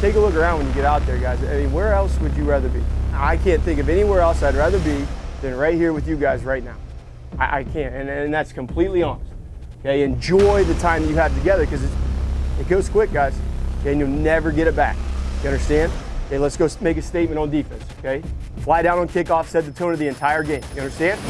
take a look around when you get out there, guys. I mean, where else would you rather be? I can't think of anywhere else I'd rather be than right here with you guys right now. I, I can't, and, and that's completely honest. Okay, enjoy the time you have together because it goes quick, guys. Okay, and you'll never get it back. You understand? Okay, let's go make a statement on defense. Okay, fly down on kickoff, set the tone of the entire game. You understand?